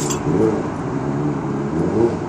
Uhum. Uhum.